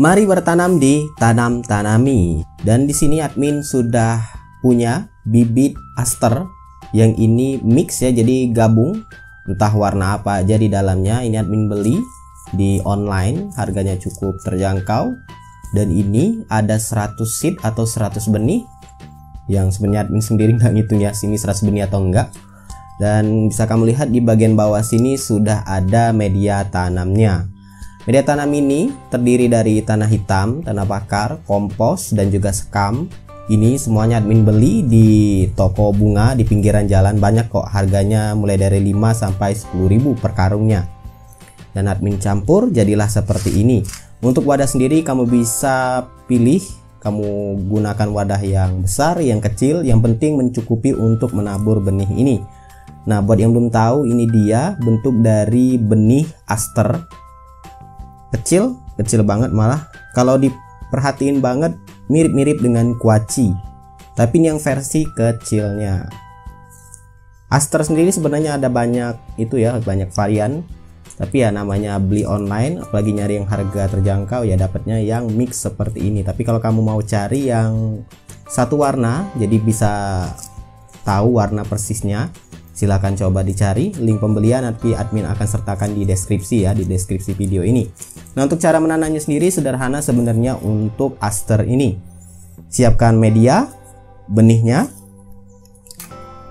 Mari bertanam di Tanam Tanami. Dan di sini admin sudah punya bibit aster yang ini mix ya jadi gabung entah warna apa aja di dalamnya. Ini admin beli di online, harganya cukup terjangkau. Dan ini ada 100 seed atau 100 benih yang sebenarnya admin sendiri nggak ngitung ya sini 100 benih atau enggak. Dan bisa kamu lihat di bagian bawah sini sudah ada media tanamnya. Media tanam ini terdiri dari tanah hitam, tanah bakar, kompos, dan juga sekam. Ini semuanya admin beli di toko bunga di pinggiran jalan banyak kok harganya mulai dari 5 sampai 10 ribu per karungnya. Dan admin campur jadilah seperti ini. Untuk wadah sendiri kamu bisa pilih kamu gunakan wadah yang besar, yang kecil, yang penting mencukupi untuk menabur benih ini. Nah, buat yang belum tahu, ini dia bentuk dari benih aster kecil kecil banget malah. Kalau diperhatiin banget mirip-mirip dengan kuaci tapi ini yang versi kecilnya. Aster sendiri sebenarnya ada banyak itu ya banyak varian. Tapi ya namanya beli online apalagi nyari yang harga terjangkau ya dapatnya yang mix seperti ini. Tapi kalau kamu mau cari yang satu warna jadi bisa tahu warna persisnya Silahkan coba dicari, link pembelian nanti admin akan sertakan di deskripsi ya, di deskripsi video ini. Nah untuk cara menanamnya sendiri sederhana sebenarnya untuk aster ini. Siapkan media, benihnya,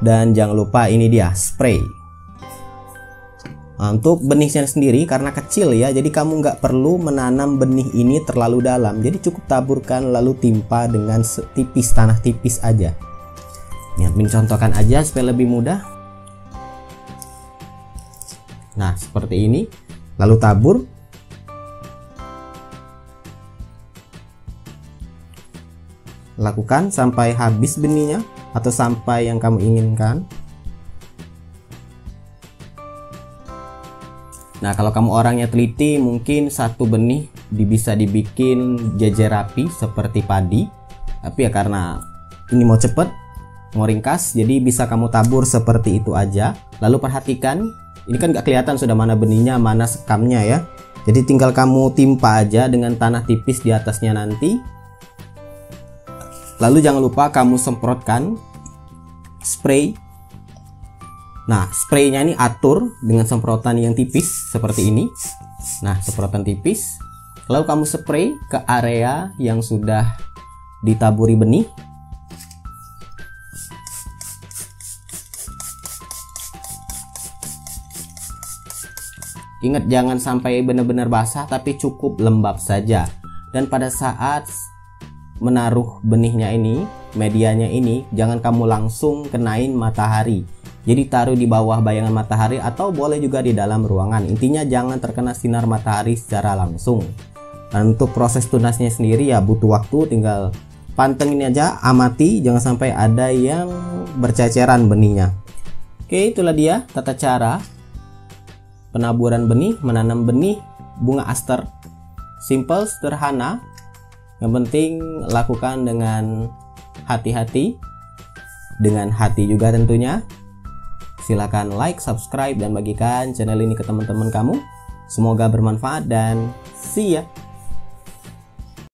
dan jangan lupa ini dia spray. Nah, untuk benihnya sendiri karena kecil ya, jadi kamu nggak perlu menanam benih ini terlalu dalam. Jadi cukup taburkan lalu timpa dengan tipis tanah tipis aja. Admin contohkan aja supaya lebih mudah. Nah, seperti ini. Lalu tabur. Lakukan sampai habis benihnya atau sampai yang kamu inginkan. Nah, kalau kamu orangnya teliti, mungkin satu benih bisa dibikin jejer rapi seperti padi. Tapi ya karena ini mau cepet, mau ringkas, jadi bisa kamu tabur seperti itu aja. Lalu perhatikan ini kan gak kelihatan sudah mana benihnya mana sekamnya ya jadi tinggal kamu timpa aja dengan tanah tipis di atasnya nanti lalu jangan lupa kamu semprotkan spray. Nah spraynya ini atur dengan semprotan yang tipis seperti ini. Nah semprotan tipis. Lalu kamu spray ke area yang sudah ditaburi benih. Ingat jangan sampai benar-benar basah tapi cukup lembab saja. Dan pada saat menaruh benihnya ini, medianya ini, jangan kamu langsung kenain matahari. Jadi taruh di bawah bayangan matahari atau boleh juga di dalam ruangan. Intinya jangan terkena sinar matahari secara langsung. Dan untuk proses tunasnya sendiri ya butuh waktu tinggal pantengin aja, amati jangan sampai ada yang berceceran benihnya. Oke, itulah dia tata cara penaburan benih, menanam benih bunga aster. Simple, sederhana. Yang penting lakukan dengan hati-hati, dengan hati juga tentunya. Silahkan like, subscribe, dan bagikan channel ini ke teman-teman kamu. Semoga bermanfaat dan see ya!